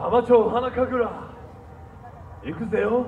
浜町花神楽。行くぜよ。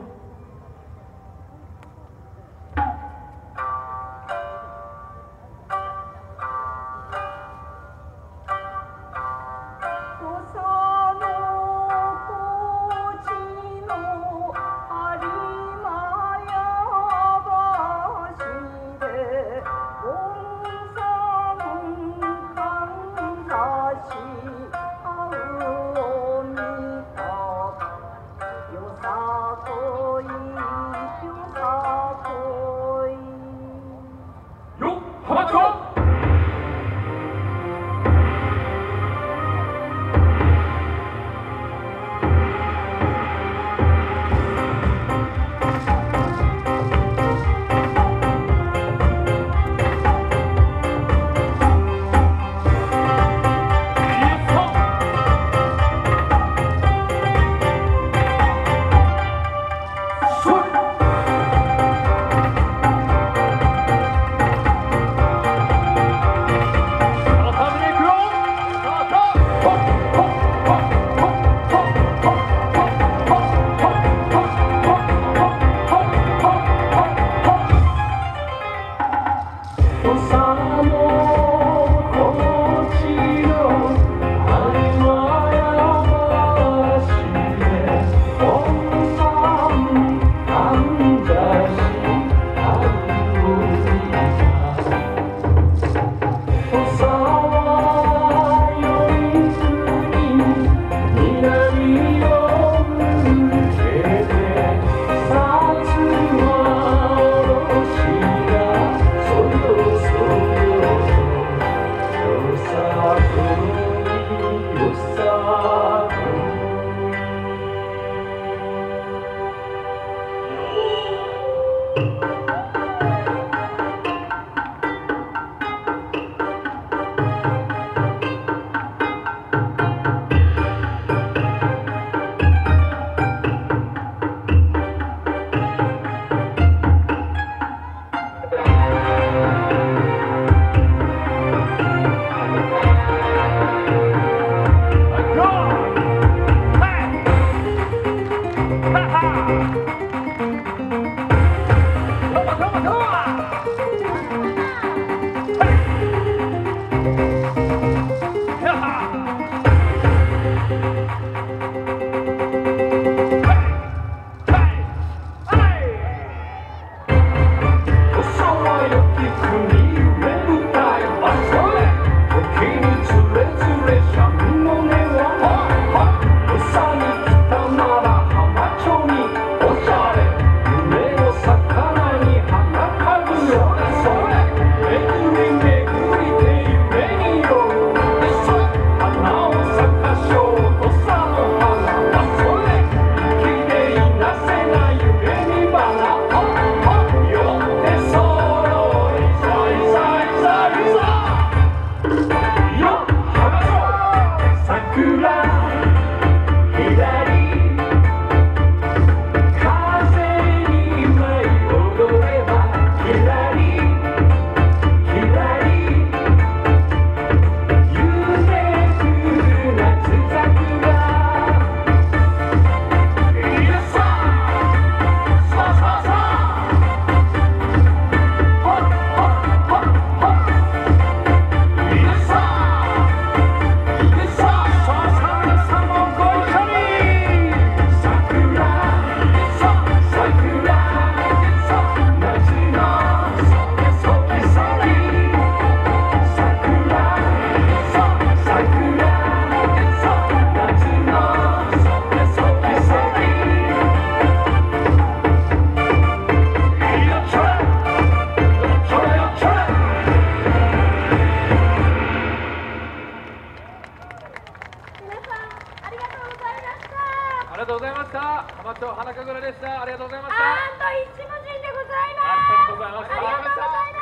した浜町花神楽でした。ありがとうございました。あと一文字でございます。ありがとうございました。